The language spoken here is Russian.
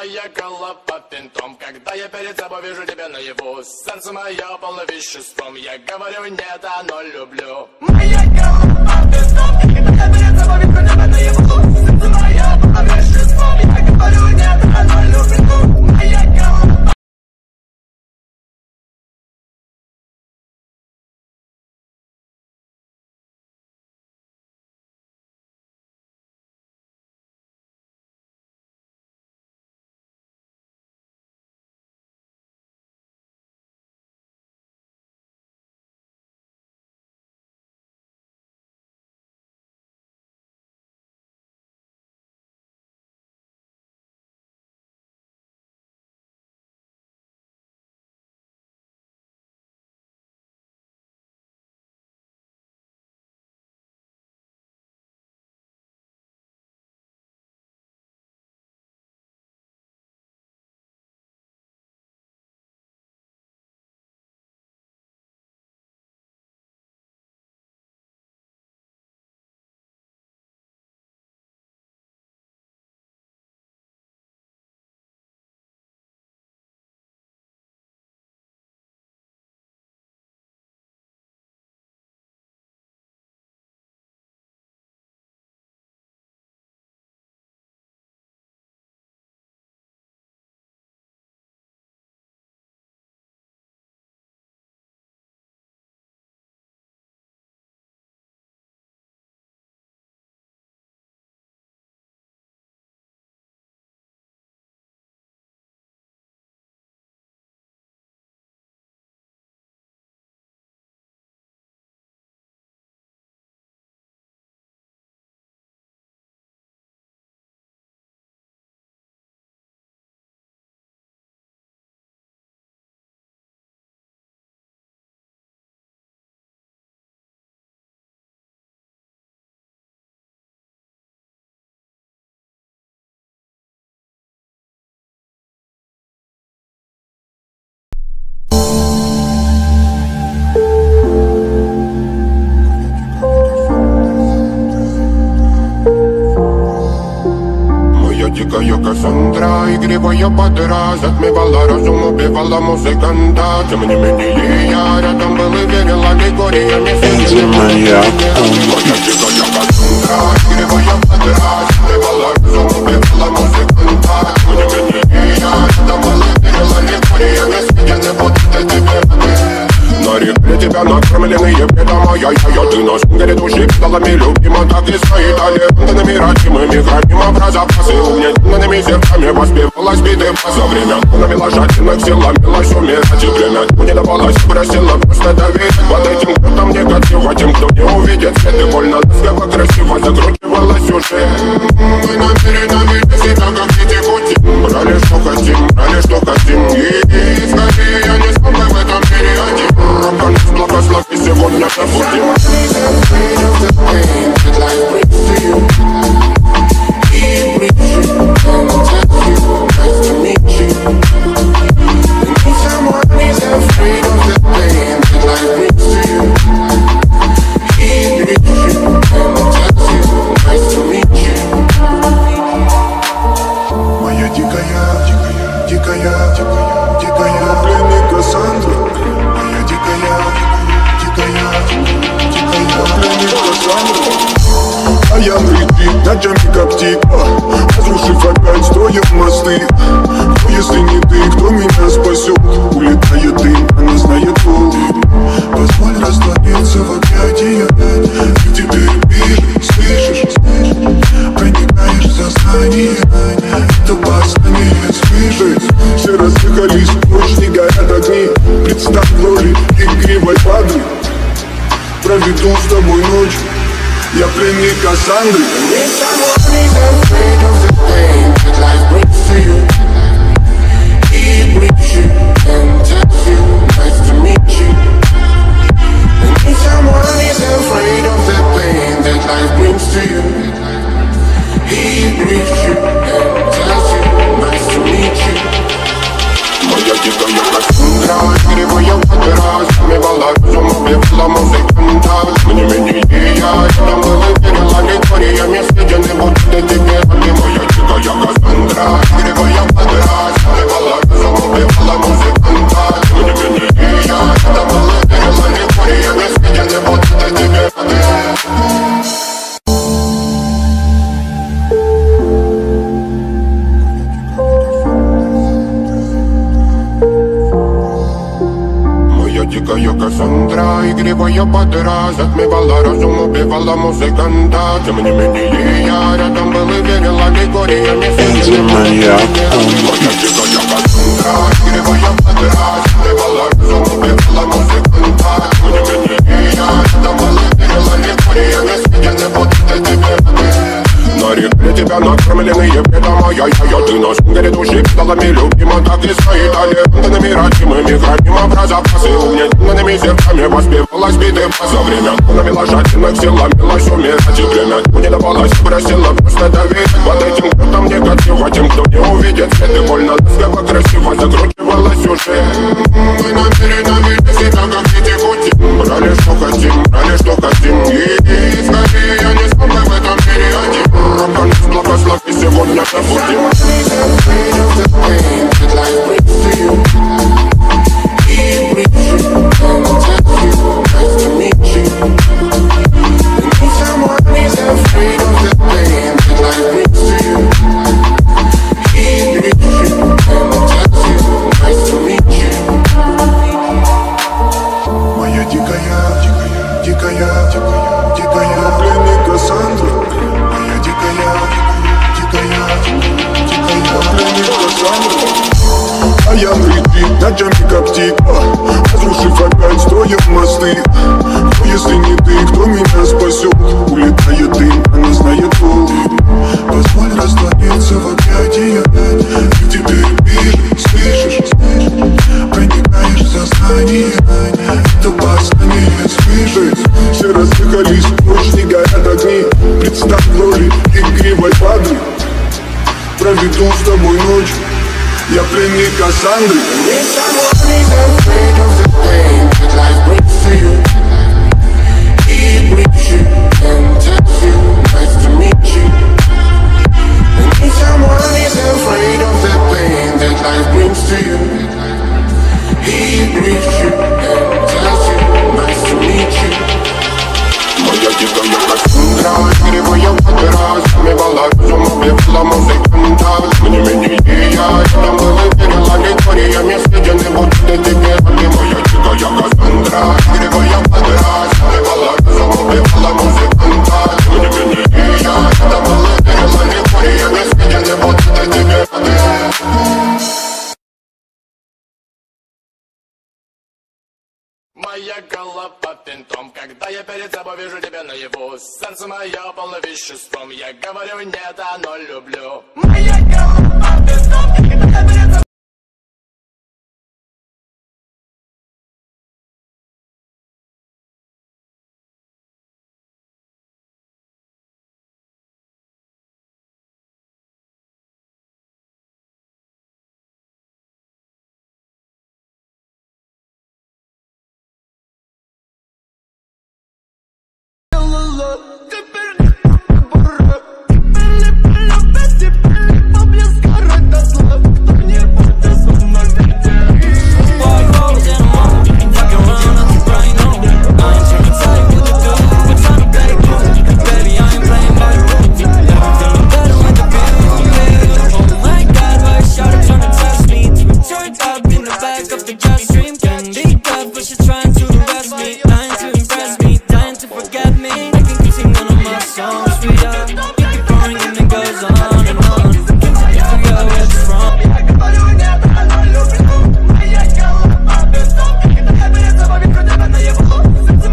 моя голова винтом. Когда я перед собой вижу тебя наяву Сердце мое полно веществом. Я говорю нет, оно люблю. Моя голова винтом Когда я перед собой вижу тебя дикая Кассандра Игривая подра Затмевала разум, убивала музыканта Тем не менее я рядом был и верил аллегориями Энди Маньяк. Моя дикая Кассандра Игривая подра Затмевала разум, убивала музыканта тебя накормленные я, я, ты на шунгере души педалами любима Так и свои талентами родимыми Храним образа фразы угнетенными сердцами Воспевалась биты за время Навела жадных сил, ломилась умирать И время не давалось, просила просто доверить Под этим крутом негатива Тем, кто не увидит свет И больно ласково, Я летит ночами как тик Разрушив опять, строим мосты. Но если не ты, кто меня спасет? Улетает дым, она знает пол Позволь раствориться в объятиях. И теперь ближе, слышишь? Проникаешь в сознание. Это познание слышит Все разъехались, ночь не горят огни. Представь роли игривой падры Проведу с тобой ночь Я пленник Кассандры To you, he игривая подра Затмевала разум, убивала музыканта Тем не менее я рядом был и верил аллегориями Энди Маньяк Моя дикая Кассандра Игривая подра Затмевала разум, убивала музыканта Тем не менее я рядом был и верил аллегориями Я не буду тебе Нарекли тебя накормленные бредом А я, я, я, ты на шунгере души Педалами любима, так и стоит Талентами родимыми Храним про запасы Угнетенными сердцами Воспевалась биты За время. Навела жадных сил Ломилась умирать И время. Не давалось Просила просто доверить. Под этим кто-то негатив А тем, кто не увидит. Свет И больно ласково красиво Закручивалась уже. Мы намеренно вели себя как дети хотим Брали что А я прикрыт ночами как тик Разрушив опять строим мосты. Но если не ты, кто меня спасет? Улетает дым, она знает пол Позволь раствориться в объятиях Я пленник Моя голова винтом, когда я перед собой вижу тебя наяву Сердце мое полно веществом, я говорю нет, оно люблю. Моя голова винтом, what you're trying